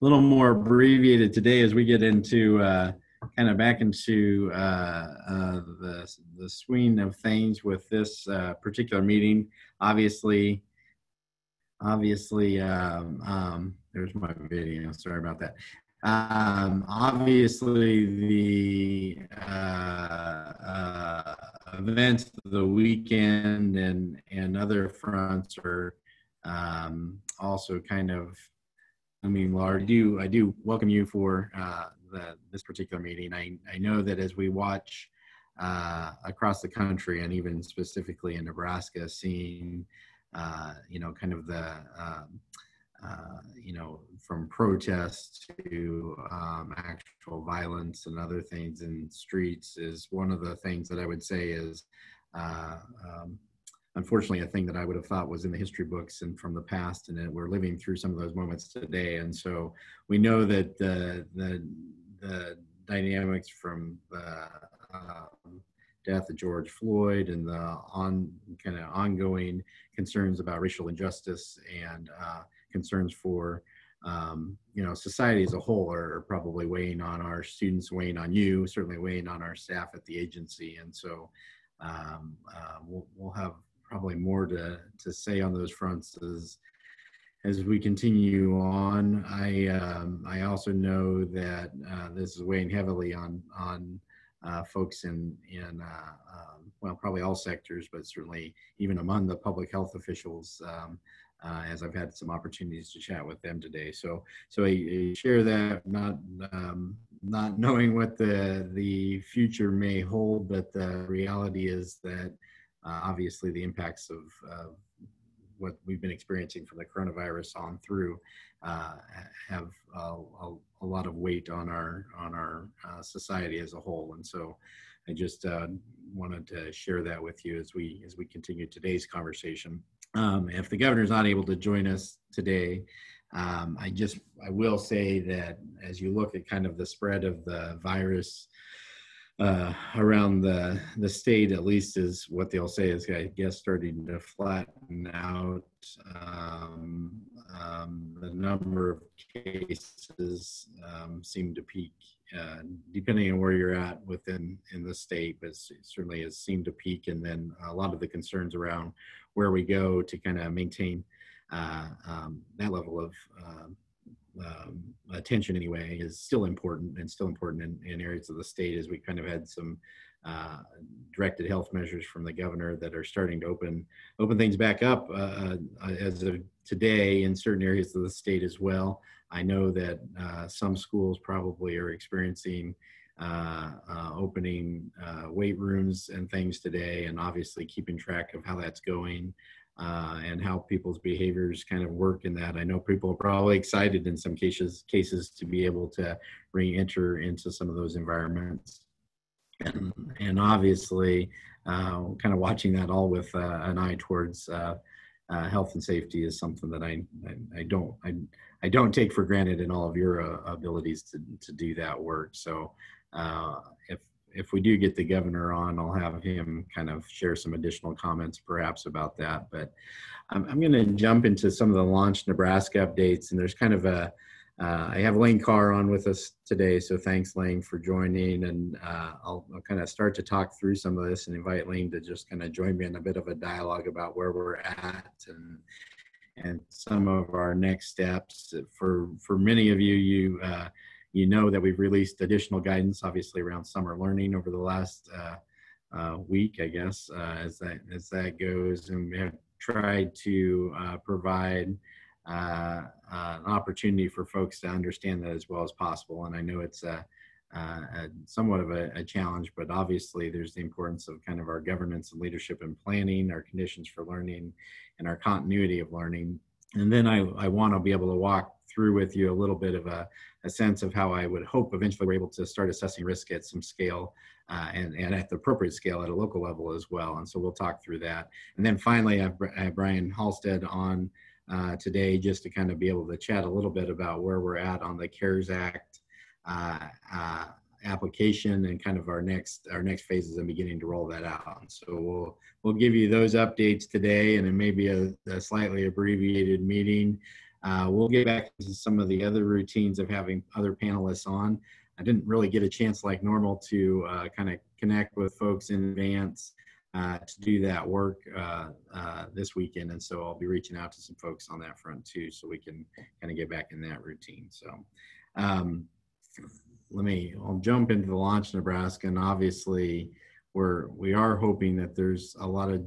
little more abbreviated today as we get into uh, kind of back into uh, uh, the, the swing of things with this uh, particular meeting. Obviously, obviously, um, um, there's my video. Sorry about that. Um, obviously, the uh, uh, events of the weekend and and other fronts are um, also kind of. I mean, I do I do welcome you for uh, the, this particular meeting. I I know that as we watch uh, across the country and even specifically in Nebraska, seeing uh, you know kind of the um, uh, you know, from protests to um, actual violence and other things in streets is one of the things that I would say is, uh, um, unfortunately, a thing that I would have thought was in the history books and from the past, and we're living through some of those moments today. And so we know that the the, the dynamics from the um, death of George Floyd and the on kind of ongoing concerns about racial injustice and uh, concerns for um, you know society as a whole are, probably weighing on our students, weighing on you, certainly weighing on our staff at the agency, and so um, uh, we'll, we'll have probably more to to say on those fronts as as we continue on. I um, I also know that uh, this is weighing heavily on on uh, folks in in uh, um, well probably all sectors, but certainly even among the public health officials. Um, uh, as I've had some opportunities to chat with them today. So, so I, I share that not um, not knowing what the the future may hold, but the reality is that uh, obviously the impacts of uh, what we've been experiencing from the coronavirus on through uh, have a, a, lot of weight on our on our uh, society as a whole, and so. I just uh, wanted to share that with you as we as we continue today's conversation. Um, if the governor's not able to join us today, um, I just I will say that as you look at kind of the spread of the virus uh, around the the state, at least is what they'll say is I guess starting to flatten out. Um, um the number of cases um, seem to peak, uh, depending on where you're at within in the state, but certainly has seemed to peak, and then a lot of the concerns around where we go to kind of maintain uh, um, that level of um, attention anyway is still important and still important in, in, areas of the state as we kind of had some uh, directed health measures from the governor that are starting to open open things back up uh, uh as of today in certain areas of the state as well. I know that uh, some schools probably are experiencing uh, uh, opening uh, weight rooms and things today, and obviously keeping track of how that's going uh, and how people's behaviors kind of work in that. I know people are probably excited in some cases cases to be able to re-enter into some of those environments, and and obviously uh, kind of watching that all with an eye towards. health and safety is something that I, I, I don't I, I don't take for granted in all of your uh, abilities to, to do that work. So uh, if if we do get the governor on, I'll have him kind of share some additional comments perhaps about that. But I'm, I'm going to jump into some of the Launch Nebraska updates. And there's kind of a, uh, I have Lane Carr on with us today. So thanks, Lane, for joining. And uh, I'll, I'll, kind of start to talk through some of this and invite Lane to just kind of join me in a bit of a dialogue about where we're at and and some of our next steps. For, for many of you, you uh, you know that we've released additional guidance, obviously around summer learning over the last uh, uh, week, I guess, uh, as that as that goes, and we have tried to uh, provide uh, an opportunity for folks to understand that as well as possible. And I know it's a, a somewhat of a, a, challenge, but obviously there's the importance of kind of our governance and leadership and planning, our conditions for learning, and our continuity of learning. And then I, I want to be able to walk through with you a little bit of a, a sense of how I would hope eventually we're able to start assessing risk at some scale uh, and, and at the appropriate scale at a local level as well. And so we'll talk through that. And then finally, I have, Brian Halstead on uh, today just to kind of be able to chat a little bit about where we're at on the CARES Act uh, uh application and kind of our next our next phases and beginning to roll that out. So we'll we'll give you those updates today, and it may be a, a slightly abbreviated meeting. Uh, we'll get back to some of the other routines of having other panelists on. I didn't really get a chance like normal to uh, kind of connect with folks in advance uh, to do that work uh, uh, this weekend. And so I'll be reaching out to some folks on that front too, so we can kind of get back in that routine. So um, let me, I'll jump into the launch Nebraska and obviously we're, we are hoping that there's a lot of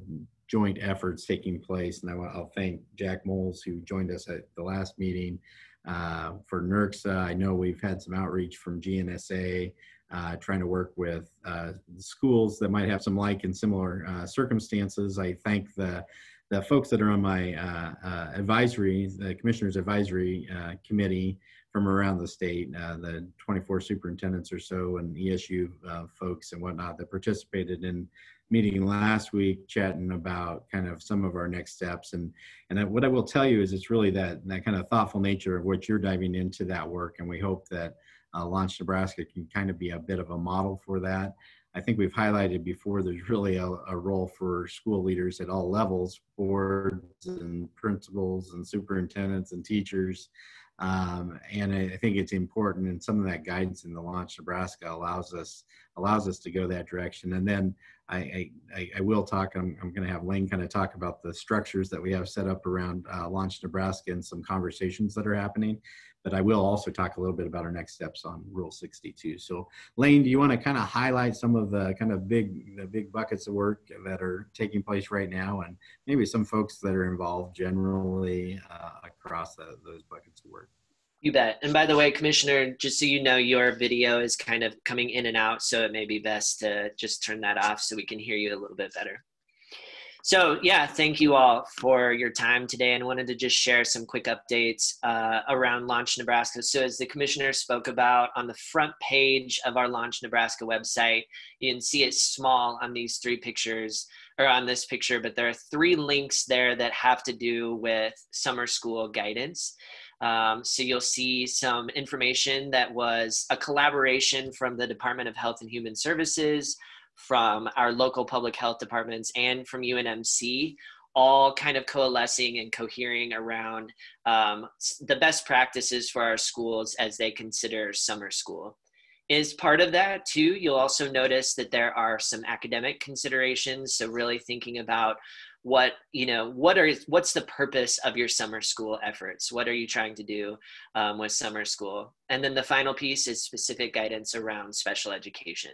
joint efforts taking place. And I, will thank Jack Moles who joined us at the last meeting uh, for NERCSA. I know we've had some outreach from GNSA uh, trying to work with uh, schools that might have some like and similar uh, circumstances. I thank the the folks that are on my uh, uh, advisory, the commissioner's advisory committee from around the state, the 24 superintendents or so and ESU folks and whatnot that participated in meeting last week chatting about kind of some of our next steps and and what I will tell you is it's really that that kind of thoughtful nature of what you're diving into that work and we hope that uh, Launch Nebraska can kind of be a bit of a model for that. I think we've highlighted before there's really a, a, role for school leaders at all levels, boards and principals and superintendents and teachers. Um, and I, think it's important and some of that guidance in the Launch Nebraska allows us allows us to go that direction. And then I, I, I will talk, I'm, I'm going to have Lane kind of talk about the structures that we have set up around uh, Launch Nebraska and some conversations that are happening but I will also talk a little bit about our next steps on Rule 62. So, Lane, do you want to kind of highlight some of the kind of big the big buckets of work that are taking place right now, and maybe some folks that are involved generally uh, across the, those buckets of work? You bet. And by the way, Commissioner, just so you know, your video is kind of coming in and out, so it may be best to just turn that off so we can hear you a little bit better. So, yeah, thank you all for your time today and wanted to just share some quick updates uh, around Launch Nebraska. So, as the commissioner spoke about on the front page of our Launch Nebraska website, you can see it small on these three pictures or on this picture, but there are three links there that have to do with summer school guidance. Um, so you'll see some information that was a collaboration from the Department of Health and Human Services, from our local public health departments and from UNMC all kind of coalescing and cohering around um, the best practices for our schools as they consider summer school. Is part of that too, you'll also notice that there are some academic considerations. So, really thinking about what you know what are what's the purpose of your summer school efforts? What are you trying to do um, with summer school? And then the final piece is specific guidance around special education.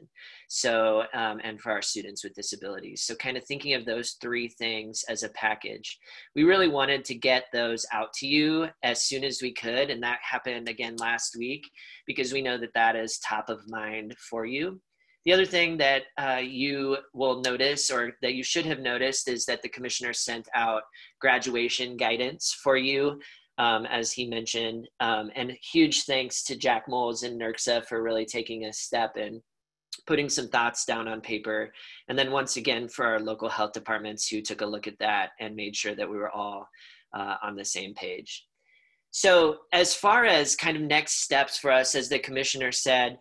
So um, and for our students with disabilities. So kind of thinking of those three things as a package. We really wanted to get those out to you as soon as we could and that happened again last week because we know that that is top of mind for you the other thing that uh, you will notice or that you should have noticed is that the commissioner sent out graduation guidance for you, um, as he mentioned. Um, and huge thanks to Jack Moles and NERCSA for really taking a step and putting some thoughts down on paper. And then once again for our local health departments who took a look at that and made sure that we were all uh, on the same page. So as far as kind of next steps for us, as the commissioner said,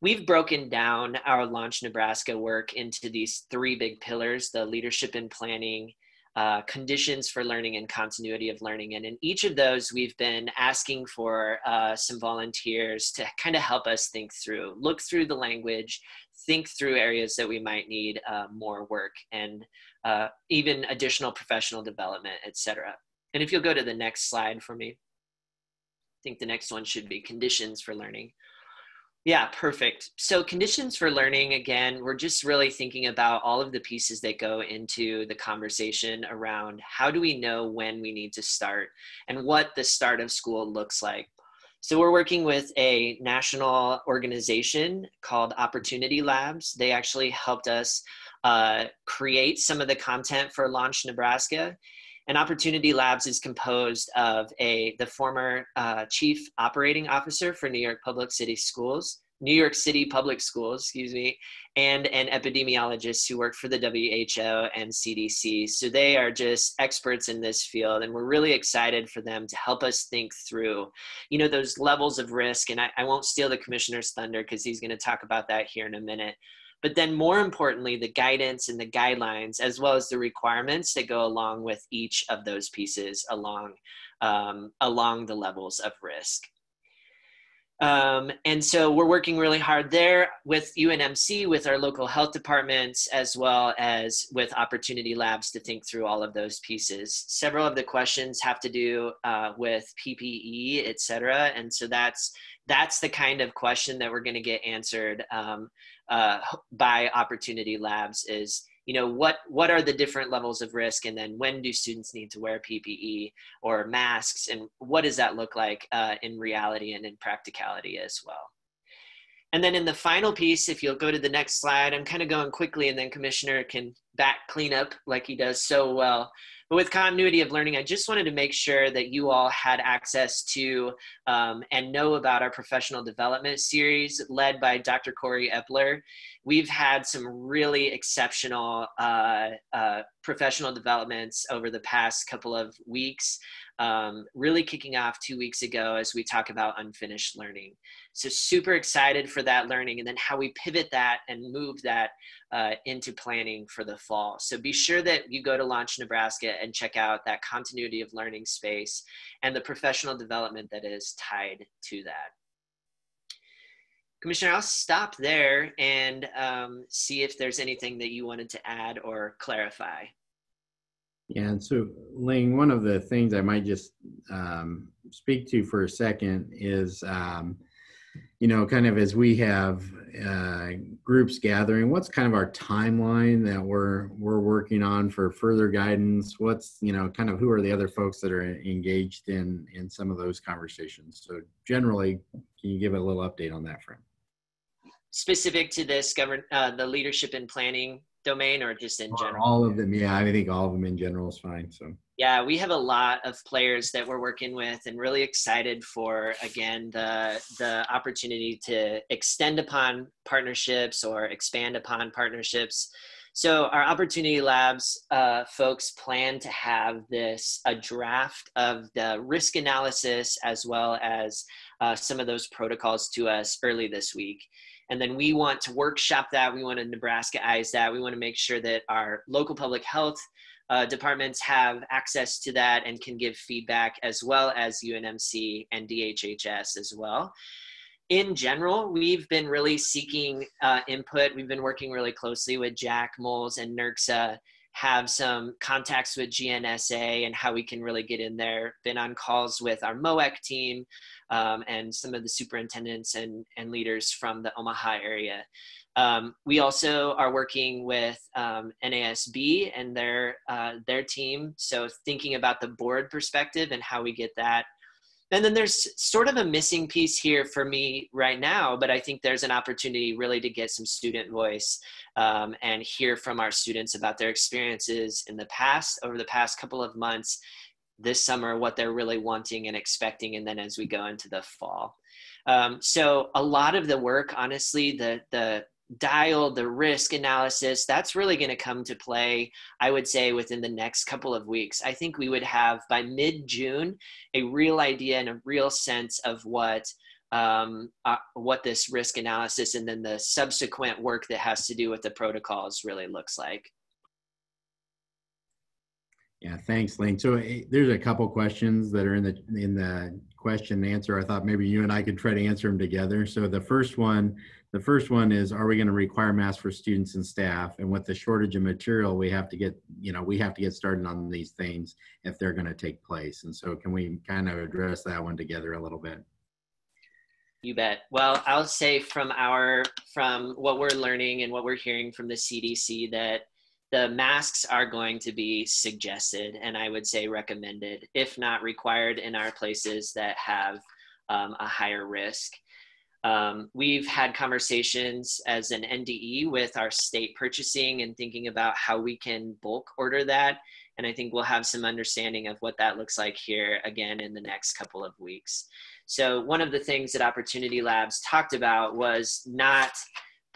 we've broken down our Launch Nebraska work into these three big pillars the leadership and planning, uh, conditions for learning, and continuity of learning. And in each of those, we've been asking for uh, some volunteers to kind of help us think through, look through the language, think through areas that we might need uh, more work and uh, even additional professional development, etc. And if you'll go to the next slide for me, I think the next one should be conditions for learning. Yeah, perfect. So, conditions for learning, again, we're just really thinking about all of the pieces that go into the conversation around how do we know when we need to start and what the start of school looks like. So, we're working with a national organization called Opportunity Labs. They actually helped us uh, create some of the content for Launch Nebraska. And Opportunity Labs is composed of a the former uh, chief operating officer for New York Public City Schools, New York City Public Schools, excuse me, and an epidemiologist who worked for the WHO and CDC. So they are just experts in this field, and we're really excited for them to help us think through, you know, those levels of risk. And I, I won't steal the commissioner's thunder because he's going to talk about that here in a minute but then more importantly, the guidance and the guidelines, as well as the requirements that go along with each of those pieces along, um, along the levels of risk. Um, and so we're working really hard there with UNMC, with our local health departments, as well as with Opportunity Labs to think through all of those pieces. Several of the questions have to do uh, with PPE, et cetera. And so that's, that's the kind of question that we're going to get answered um, uh, by Opportunity Labs is, you know what what are the different levels of risk? And then when do students need to wear ppe or masks? And what does that look like uh, in reality and in practicality as well and then in the final piece if you'll go to the next slide i'm kind of going quickly and then commissioner can back clean up like he does so well but with continuity of learning, I just wanted to make sure that you all had access to um, and know about our professional development series led by Dr. Corey Epler. We've had some really exceptional uh, uh, professional developments over the past couple of weeks um, really kicking off two weeks ago as we talk about unfinished learning. So, super excited for that learning and then how we pivot that and move that uh, into planning for the fall. So, be sure that you go to Launch Nebraska and check out that continuity of learning space and the professional development that is tied to that. Commissioner, I'll stop there and um, see if there's anything that you wanted to add or clarify. Yeah, and so Ling, one of the things I might just um, speak to for a second is, um, you know, kind of as we have uh, groups gathering, what's kind of our timeline that we're we're working on for further guidance? What's you know, kind of who are the other folks that are engaged in in some of those conversations? So generally, can you give a little update on that front? Specific to this govern uh, the leadership and planning domain or just in general? All of them, yeah. I think all of them in general is fine. So yeah, we have a lot of players that we're working with, and really excited for again the the opportunity to extend upon partnerships or expand upon partnerships. So our Opportunity Labs uh, folks plan to have this a draft of the risk analysis as well as uh, some of those protocols to us early this week and then we want to workshop that. We want to nebraskaize that. We want to make sure that our local public health uh, departments have access to that and can give feedback as well as unmc and dhhs as well. In general we've been really seeking uh, input. We've been working really closely with jack moles and NERCSA have some contacts with GNSA and how we can really get in there. Been on calls with our MOEC team um, and some of the superintendents and, and leaders from the Omaha area. Um, we also are working with um, NASB and their uh, their team. So thinking about the board perspective and how we get that and then there's sort of a missing piece here for me right now, but I think there's an opportunity really to get some student voice um, and hear from our students about their experiences in the past, over the past couple of months, this summer, what they're really wanting and expecting, and then as we go into the fall. Um, so a lot of the work, honestly, the the dial, the risk analysis, that's really going to come to play, I would say, within the next couple of weeks. I think we would have by mid June a real idea and a real sense of what. Um, uh, what this risk analysis and then the subsequent work that has to do with the protocols really looks like. Yeah, thanks, Lane. So eh, there's a couple questions that are in the in the question and answer. I thought maybe you and I could try to answer them together. So the first one the first one is, are we going to require masks for students and staff? And with the shortage of material, we have to get, you know, we have to get started on these things if they're going to take place. And so can we kind of address that one together a little bit? You bet. Well, I'll say from our, from what we're learning and what we're hearing from the CDC that the masks are going to be suggested and I would say recommended, if not required in our places that have um, a higher risk. Um, we've had conversations as an NDE with our state purchasing and thinking about how we can bulk order that. And I think we'll have some understanding of what that looks like here again in the next couple of weeks. So, one of the things that Opportunity Labs talked about was not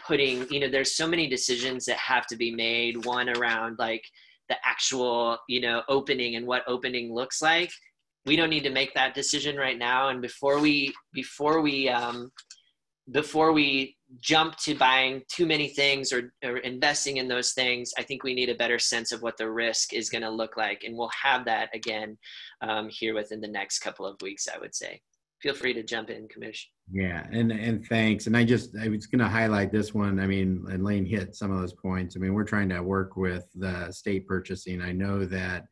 putting, you know, there's so many decisions that have to be made, one around like the actual, you know, opening and what opening looks like we don't need to make that decision right now and before we before we um, before we jump to buying too many things or, or investing in those things, I think we need a better sense of what the risk is going to look like. And we'll have that again um, here within the next couple of weeks, I would say. Feel free to jump in, Commission. Yeah, and and thanks. And I just I was going to highlight this one. I mean, and Lane hit some of those points. I mean, we're trying to work with the state purchasing. I know that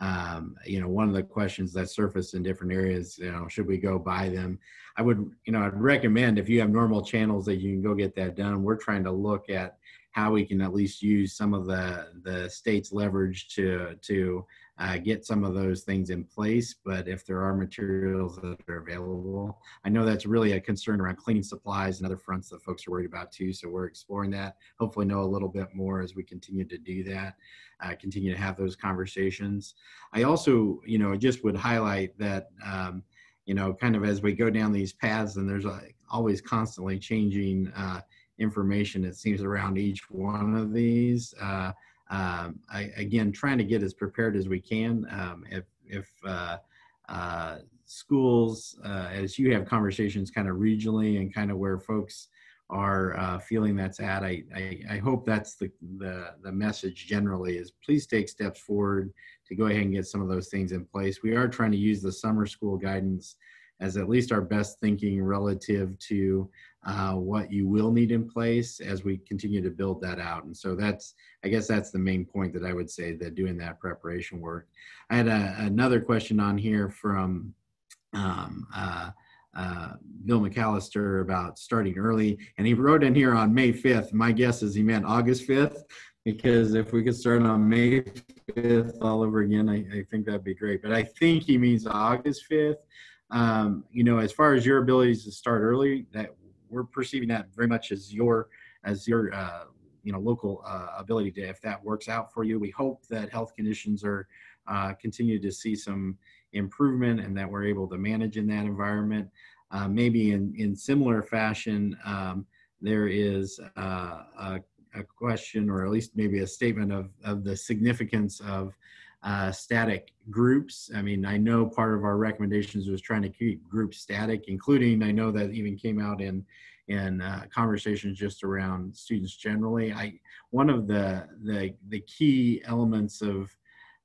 um, you know one of the questions that surface in different areas. You know, should we go buy them? I would you know I'd recommend if you have normal channels that you can go get that done. We're trying to look at how we can at least use some of the the state's leverage to to uh, get some of those things in place. But if there are materials that are available, I know that's really a concern around cleaning supplies and other fronts that folks are worried about too. So we're exploring that. Hopefully, know a little bit more as we continue to do that. Uh, continue to have those conversations. I also, you know, just would highlight that, um, you know, kind of as we go down these paths, and there's a, always constantly changing uh, information. It seems around each one of these. Uh, um, I, again, trying to get as prepared as we can. Um, if if uh, uh, schools, uh, as you have conversations kind of regionally and kind of where folks are uh, feeling that's at, I, I, I, hope that's the, the, the message generally is please take steps forward to go ahead and get some of those things in place. We are trying to use the summer school guidance as at least our best thinking relative to uh, what you will need in place as we continue to build that out. And so that's, I guess that's the main point that I would say that doing that preparation work. I had a, another question on here from um, uh, uh, Bill McAllister about starting early, and he wrote in here on May 5th. My guess is he meant August 5th, because if we could start on May 5th all over again, I, I think that'd be great. But I think he means August 5th. Um, you know, as far as your abilities to start early, that we're perceiving that very much as your as your uh, you know local uh, ability to if that works out for you. We hope that health conditions are uh, continue to see some improvement and that we're able to manage in that environment. Uh, maybe in in similar fashion, um, there is uh, a, a question or at least maybe a statement of of the significance of uh, static groups. I mean, I know part of our recommendations was trying to keep groups static, including I know that even came out in in uh, conversations just around students generally. I one of the the the key elements of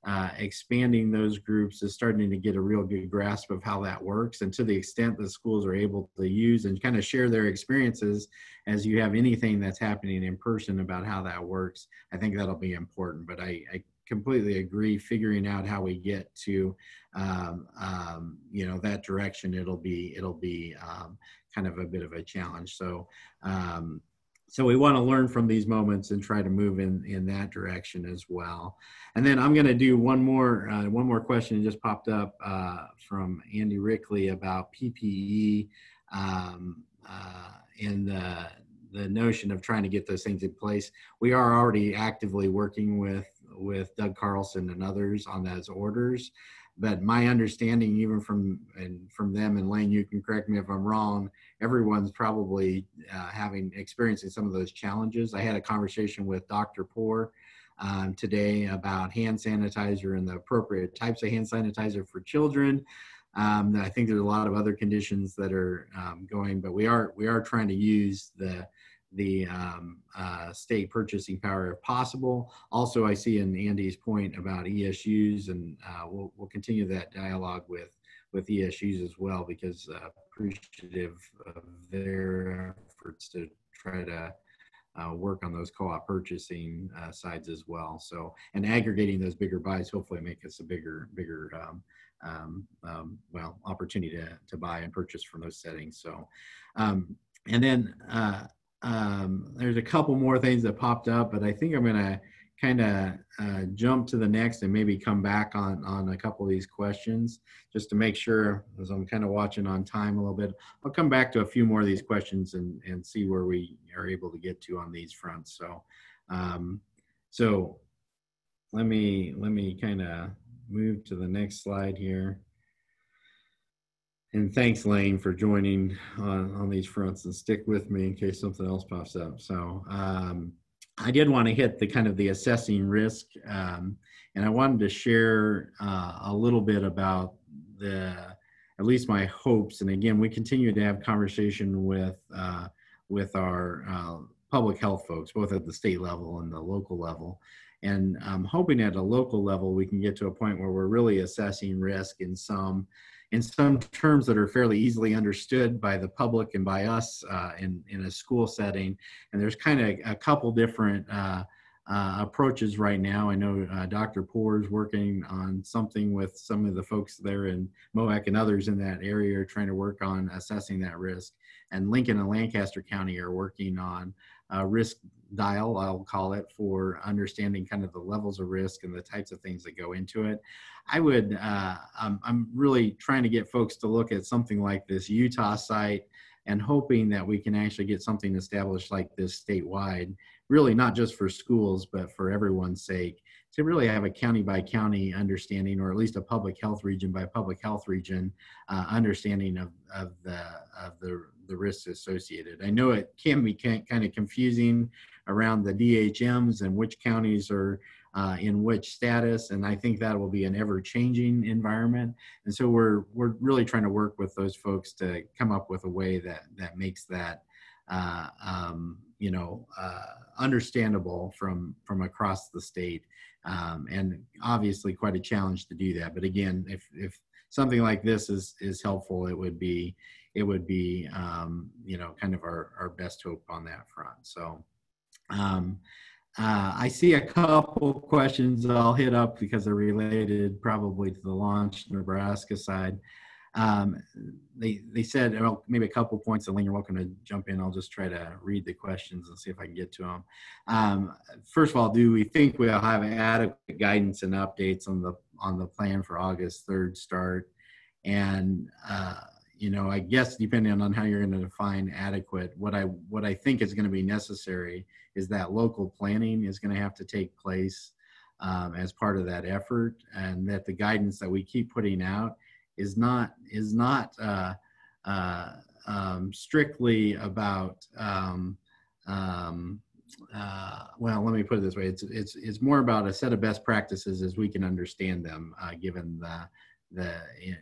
uh, expanding those groups is starting to get a real good grasp of how that works. And to the extent that schools are able to use and kind of share their experiences as you have anything that's happening in person about how that works, I think that'll be important. But I, I completely agree. Figuring out how we get to, um, um, you know, that direction, it'll be it'll be um, kind of a bit of a challenge. So, um, so we want to learn from these moments and try to move in in that direction as well. And then I'm going to do one more uh, one more question that just popped up uh, from Andy Rickley about PPE um, uh, in the the notion of trying to get those things in place. We are already actively working with with Doug Carlson and others on those orders. But my understanding, even from and from them and Lane, you can correct me if I'm wrong. Everyone's probably uh, having experiencing some of those challenges. I had a conversation with Dr. Pour um, today about hand sanitizer and the appropriate types of hand sanitizer for children. Um, I think there's a lot of other conditions that are um, going, but we are we are trying to use the the um, uh, state purchasing power if possible. Also, I see in Andy's point about ESUs, and uh, we'll, we'll continue that dialogue with with ESUs as well because uh, appreciative of their efforts to try to uh, work on those co-op purchasing uh, sides as well. So, and aggregating those bigger buys hopefully make us a bigger, bigger, um, um, um, well, opportunity to, to buy and purchase from those settings. So, um, and then uh, um, there's a couple more things that popped up, but I think I'm going to kind of uh, jump to the next and maybe come back on on a couple of these questions just to make sure as I'm kind of watching on time a little bit. I'll come back to a few more of these questions and and see where we are able to get to on these fronts. So, um, so let me let me kind of move to the next slide here. And thanks, Lane, for joining on, on these fronts and stick with me in case something else pops up. So um, I did want to hit the kind of the assessing risk. Um, and I wanted to share uh, a little bit about the at least my hopes. And again, we continue to have conversation with uh, with our uh, public health folks, both at the state level and the local level. And I'm hoping at a local level we can get to a point where we're really assessing risk in some in some terms that are fairly easily understood by the public and by us uh, in in a school setting. And there's kind of a couple different uh, uh, approaches right now. I know uh, Dr. Pour is working on something with some of the folks there in MOEC and others in that area are trying to work on assessing that risk. And Lincoln and Lancaster County are working on uh, risk dial, I'll call it, for understanding kind of the levels of risk and the types of things that go into it. I would, uh, I'm, I'm really trying to get folks to look at something like this Utah site and hoping that we can actually get something established like this statewide, really not just for schools, but for everyone's sake, to really have a county by county understanding, or at least a public health region by public health region uh, understanding of, of the of the the risks associated. I know it can be kind of confusing around the DHMs and which counties are uh, in which status, and I think that will be an ever-changing environment. And so we're we're really trying to work with those folks to come up with a way that that makes that uh, um, you know uh, understandable from from across the state, um, and obviously quite a challenge to do that. But again, if if something like this is is helpful, it would be it would be um, you know kind of our, our best hope on that front. So um, uh, I see a couple questions I'll hit up because they're related probably to the launch Nebraska side. Um, they they said well, maybe a couple points. Elaine, you're welcome to jump in. I'll just try to read the questions and see if I can get to them. Um, first of all, do we think we'll have adequate guidance and updates on the on the plan for August 3rd start? And uh, you know, I guess depending on how you're going to define adequate, what I what I think is going to be necessary is that local planning is going to have to take place um, as part of that effort, and that the guidance that we keep putting out is not is not uh, uh, um, strictly about. Um, um, uh, well, let me put it this way: it's it's it's more about a set of best practices as we can understand them, uh, given the the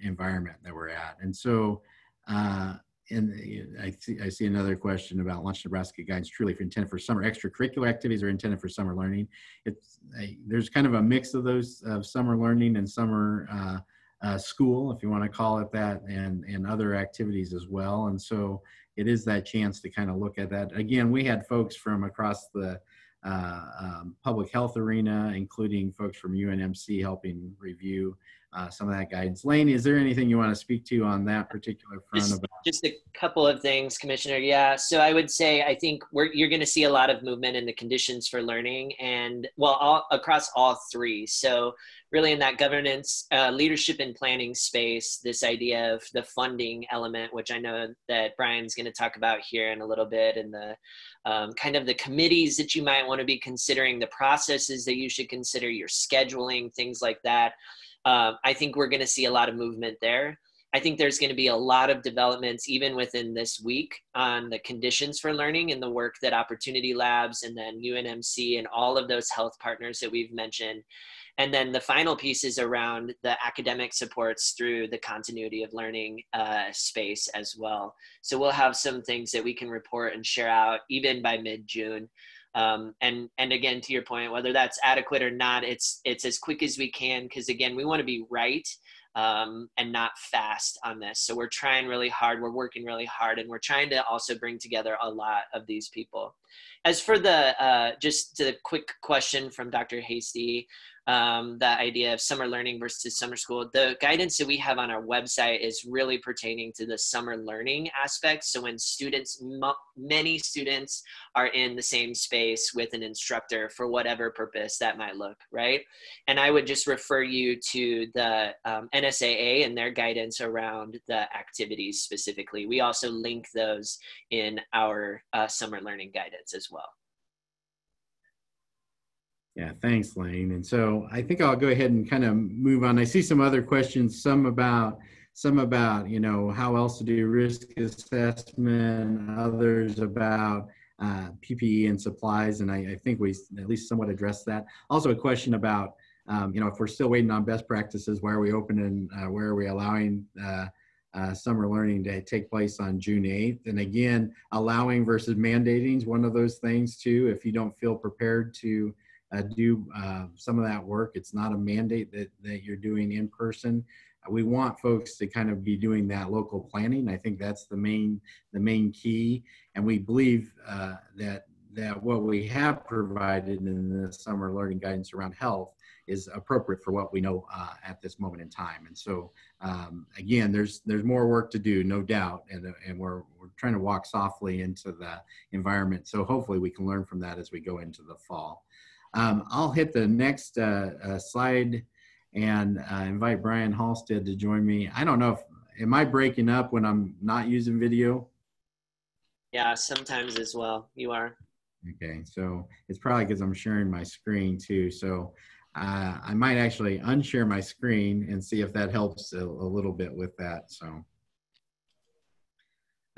environment that we're at. And so, uh, and I see, I see another question about Launch Nebraska guidance truly for intended for summer extracurricular activities or intended for summer learning. It's a, there's kind of a mix of those of summer learning and summer uh, uh, school, if you want to call it that, and and other activities as well. And so it is that chance to kind of look at that. Again, we had folks from across the uh, um, public health arena, including folks from UNMC helping review uh, some of that guidance. Lane, is there anything you want to speak to on that particular front? Just, about? just a couple of things, Commissioner. Yeah, so I would say I think we're, you're going to see a lot of movement in the conditions for learning, and well, all, across all three. So really, in that governance, uh, leadership, and planning space, this idea of the funding element, which I know that Brian's going to talk about here in a little bit, and the um, kind of the committees that you might want to be considering, the processes that you should consider, your scheduling, things like that. Uh, I think we're going to see a lot of movement there. I think there's going to be a lot of developments even within this week on the conditions for learning and the work that Opportunity Labs and then UNMC and all of those health partners that we've mentioned. And then the final piece is around the academic supports through the continuity of learning uh, space as well. So we'll have some things that we can report and share out even by mid June. Um, and and again to your point whether that's adequate or not it's it's as quick as we can because again we want to be right um, and not fast on this so we're trying really hard we're working really hard and we're trying to also bring together a lot of these people as for the uh, just the quick question from dr hasty um, the idea of summer learning versus summer school. The guidance that we have on our website is really pertaining to the summer learning aspect. So when students, many students are in the same space with an instructor for whatever purpose that might look, right? And I would just refer you to the um, NSAA and their guidance around the activities specifically. We also link those in our uh, summer learning guidance as well. Yeah, thanks, Lane. And so I think I'll go ahead and kind of move on. I see some other questions, some about some about you know how else to do risk assessment, others about uh, PPE and supplies, and I, I, think we at least somewhat addressed that. Also, a question about um, you know if we're still waiting on best practices, why are we opening? Uh, where are we allowing? Uh, uh, summer learning to take place on June 8th. And again, allowing versus mandating is one of those things too. If you don't feel prepared to uh, do uh, some of that work, it's not a mandate that, that you're doing in person. We want folks to kind of be doing that local planning. I think that's the main the main key, and we believe uh, that that what we have provided in the summer learning guidance around health is appropriate for what we know uh, at this moment in time. And so, um, again, there's there's more work to do, no doubt, and and we're we're trying to walk softly into the environment. So hopefully, we can learn from that as we go into the fall. Um, I'll hit the next uh, uh, slide and uh, invite Brian Halstead to join me. I don't know if am I breaking up when I'm not using video. Yeah, sometimes as well. You are. Okay, so it's probably because I'm sharing my screen too. So uh, I might actually unshare my screen and see if that helps a, a little bit with that. So,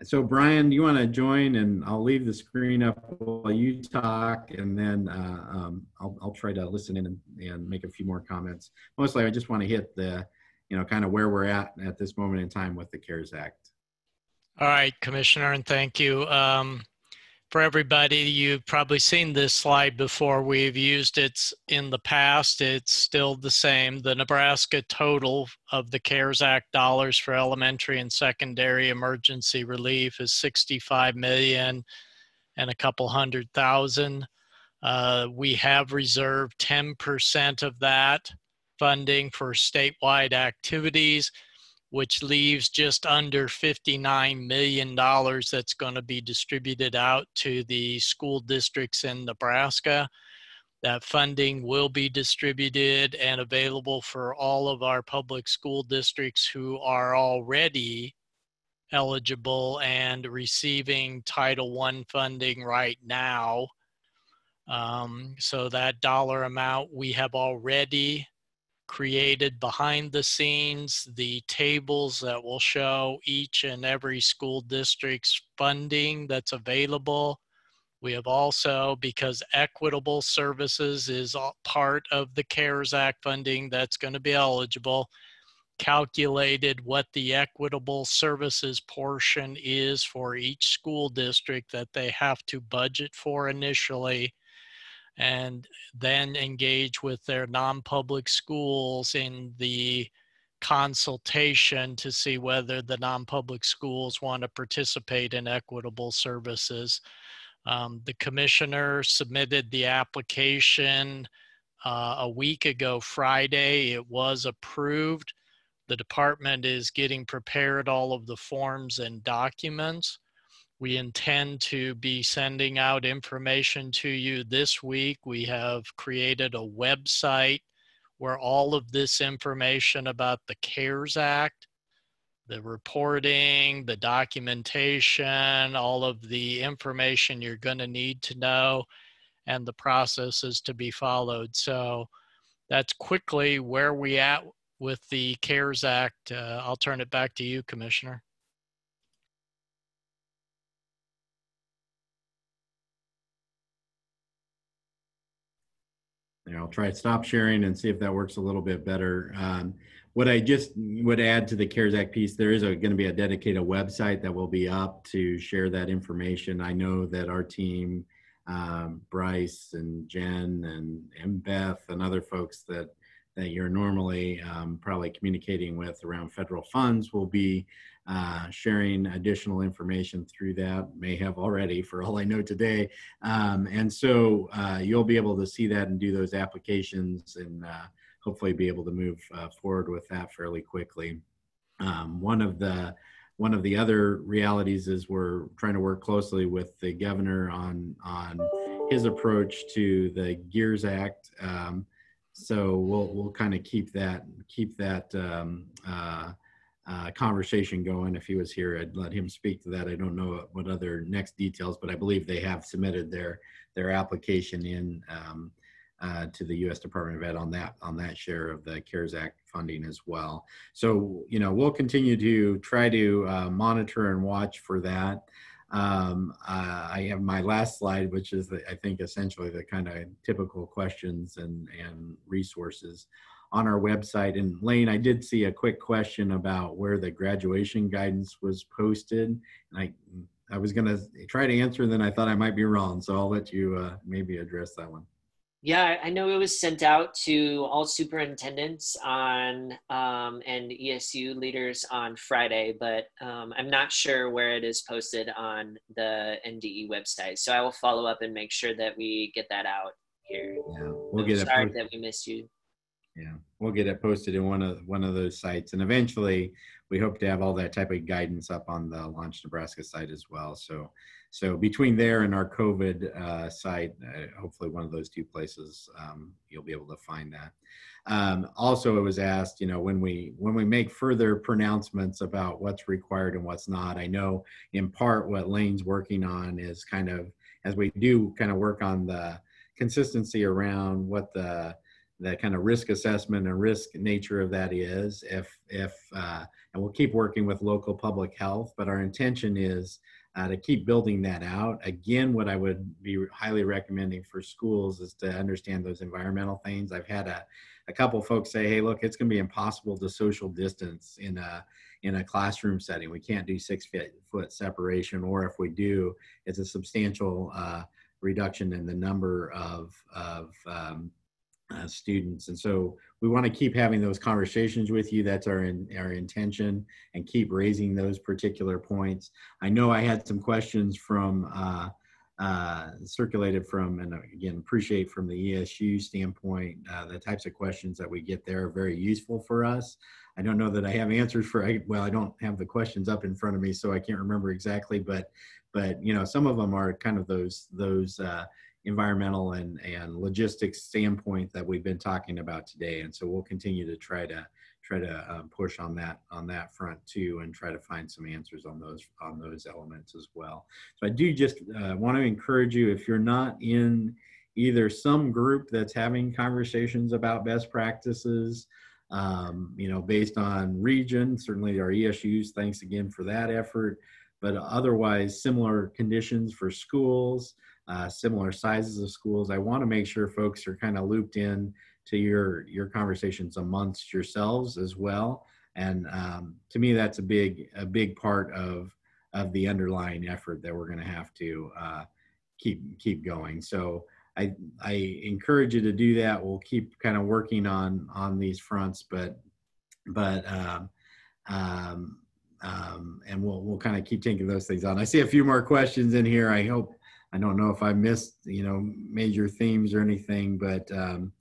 so Brian, you want to join? And I'll leave the screen up while you talk, and then uh, um, I'll, I'll try to listen in and, and make a few more comments. Mostly, I just want to hit the, you know, kind of where we're at at this moment in time with the CARES Act. All right, Commissioner, and thank you. Um, for everybody, you've probably seen this slide before. We've used it in the past. It's still the same. The Nebraska total of the CARES Act dollars for elementary and secondary emergency relief is 65 million and a couple hundred thousand. Uh, we have reserved 10% of that funding for statewide activities which leaves just under $59 million that's going to be distributed out to the school districts in Nebraska. That funding will be distributed and available for all of our public school districts who are already eligible and receiving Title I funding right now. Um, so that dollar amount we have already created behind the scenes the tables that will show each and every school district's funding that's available. We have also, because equitable services is part of the CARES Act funding that's going to be eligible, calculated what the equitable services portion is for each school district that they have to budget for initially and then engage with their non-public schools in the consultation to see whether the non-public schools want to participate in equitable services. Um, the commissioner submitted the application uh, a week ago Friday. It was approved. The department is getting prepared all of the forms and documents. We intend to be sending out information to you this week. We have created a website where all of this information about the CARES Act, the reporting, the documentation, all of the information you're going to need to know, and the processes to be followed. So that's quickly where we at with the CARES Act. Uh, I'll turn it back to you, Commissioner. I'll try to stop sharing and see if that works a little bit better. Um, what I just would add to the CARES Act piece, there is going to be a dedicated website that will be up to share that information. I know that our team, um, Bryce and Jen and, and Beth and other folks that that you're normally um, probably communicating with around federal funds will be uh, sharing additional information through that, may have already for all I know today. Um, and so uh, you'll be able to see that and do those applications and uh, hopefully be able to move uh, forward with that fairly quickly. Um, one of the one of the other realities is we're trying to work closely with the governor on on his approach to the Gears Act. Um, so we'll we'll kind of keep that keep that um, uh, uh, conversation going. If he was here, I'd let him speak to that. I don't know what other next details, but I believe they have submitted their their application in um, uh, to the U.S. Department of Ed on that on that share of the CARES Act funding as well. So you know we'll continue to try to uh, monitor and watch for that. Um, uh, I have my last slide, which is the, I think essentially the kind of typical questions and and resources on our website. And Lane, I did see a quick question about where the graduation guidance was posted. And I, I was going to try to answer, and then I thought I might be wrong. So I'll let you uh, maybe address that one. Yeah, I know it was sent out to all superintendents on um, and ESU leaders on Friday, but um, I'm not sure where it is posted on the NDE website. So I will follow up and make sure that we get that out here. Yeah, we'll get it. Sorry that we missed you. Yeah, we'll get it posted in one of one of those sites, and eventually we hope to have all that type of guidance up on the Launch Nebraska site as well. So, so between there and our COVID uh, site, uh, hopefully one of those two places, um, you'll be able to find that. Um, also, it was asked, you know, when we when we make further pronouncements about what's required and what's not. I know in part what Lane's working on is kind of as we do kind of work on the consistency around what the the kind of risk assessment and risk nature of that is if if uh, and we'll keep working with local public health but our intention is uh, to keep building that out. Again what i would be highly recommending for schools is to understand those environmental things. I've had a, a couple folks say hey look it's going to be impossible to social distance in a in a classroom setting. We can't do six foot, foot separation or if we do it's a substantial uh, reduction in the number of, of um, uh, students. And so we want to keep having those conversations with you. That's our, in, our intention and keep raising those particular points. I know I had some questions from uh, uh, circulated from, and again, appreciate from the ESU standpoint, uh, the types of questions that we get there are very useful for us. I don't know that I have answers for, well, I don't have the questions up in front of me, so I can't remember exactly, but but you know some of them are kind of those those uh, environmental and and logistics standpoint that we've been talking about today. And so we'll continue to try to try to um, push on that on that front too and try to find some answers on those on those elements as well. So i do just uh, want to encourage you if you're not in either some group that's having conversations about best practices um, you know based on region certainly our esus thanks again for that effort. But otherwise similar conditions for schools, uh, similar sizes of schools. I want to make sure folks are kind of looped in to your your conversations amongst yourselves as well. And um, to me, that's a big a big part of of the underlying effort that we're going to have to uh, keep keep going. So I I encourage you to do that. We'll keep kind of working on on these fronts, but but um, um, um, and we'll we'll kind of keep taking those things on. I see a few more questions in here. I hope I don't know if I missed you know major themes or anything, but um,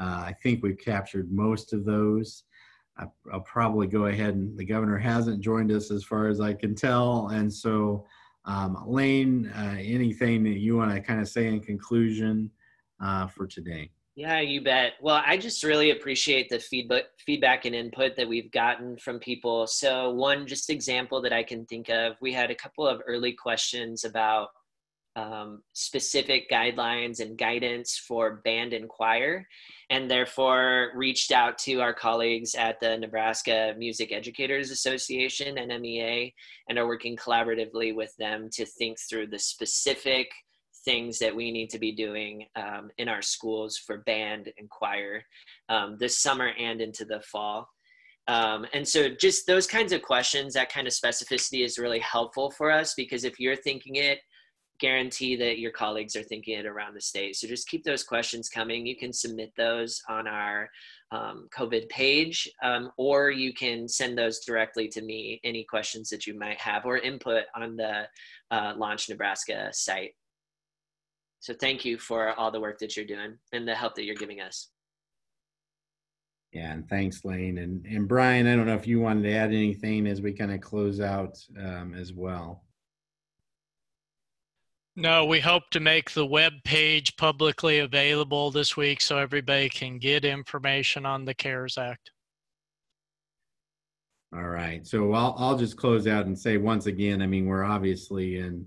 uh, I think we've captured most of those. I, will probably go ahead and the governor hasn't joined us as far as I can tell, and so um, Lane, uh, anything that you want to kind of say in conclusion uh, for today? Yeah, you bet. Well, I just really appreciate the feedback feedback and input that we've gotten from people. So one just example that I can think of, we had a couple of early questions about um, specific guidelines and guidance for band and choir, and therefore reached out to our colleagues at the Nebraska Music Educators Association, NMEA, and are working collaboratively with them to think through the specific things that we need to be doing um, in our schools for band and choir um, this summer and into the fall. Um, and so, just those kinds of questions, that kind of specificity is really helpful for us because if you're thinking it, guarantee that your colleagues are thinking it around the state. So, just keep those questions coming. You can submit those on our um, COVID page, um, or you can send those directly to me, any questions that you might have, or input on the uh, Launch Nebraska site. So thank you for all the work that you're doing and the help that you're giving us. Yeah, and thanks, Lane. And, and Brian, I don't know if you wanted to add anything as we kind of close out um, as well. No, we hope to make the web page publicly available this week so everybody can get information on the CARES Act. All right. So I'll, I'll just close out and say once again, I mean, we're obviously in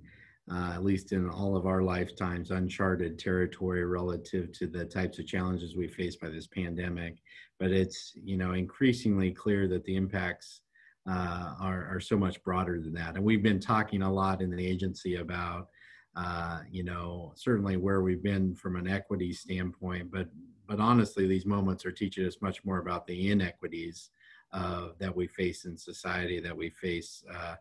uh, at least in all of our lifetimes, uncharted territory relative to the types of challenges we face by this pandemic. But it's you know increasingly clear that the impacts uh, are, are so much broader than that. And we've been talking a lot in the agency about uh, you know certainly where we've been from an equity standpoint, but but honestly, these moments are teaching us much more about the inequities uh, that we face in society, that we face uh,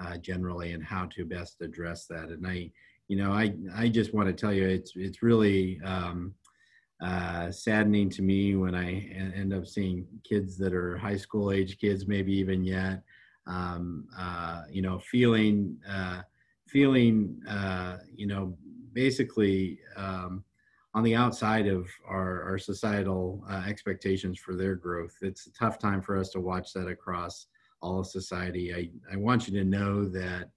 uh, generally, and how to best address that. And I, you know, I I just want to tell you, it's it's really um, uh, saddening to me when I end up seeing kids that are high school age kids, maybe even yet, um, you know, feeling feeling, uh, you know, basically um, on the outside of our, our societal uh, expectations for their growth. It's a tough time for us to watch that across all of society. I, I want you to know that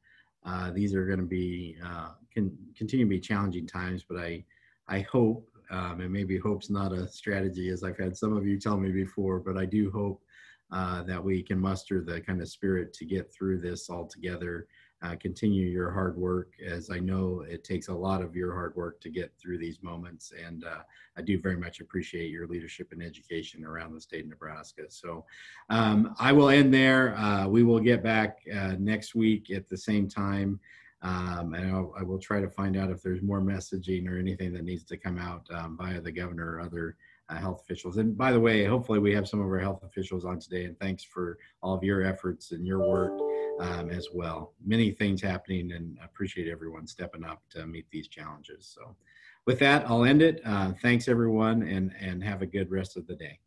uh, these are going to be uh, can continue to be challenging times, but I I hope um, and maybe hope's not a strategy as I've had some of you tell me before, but I do hope uh, that we can muster the kind of spirit to get through this all together uh, continue your hard work as I know it takes a lot of your hard work to get through these moments. And uh, I do very much appreciate your leadership and education around the state of Nebraska. So um, I will end there. Uh, we will get back uh, next week at the same time. Um, and I'll, I will try to find out if there's more messaging or anything that needs to come out um, via the governor or other uh, health officials. And by the way, hopefully we have some of our health officials on today. And thanks for all of your efforts and your work um, as well. Many things happening, and I appreciate everyone stepping up to meet these challenges. So, with that, I'll end it. Uh, thanks, everyone, and and have a good rest of the day.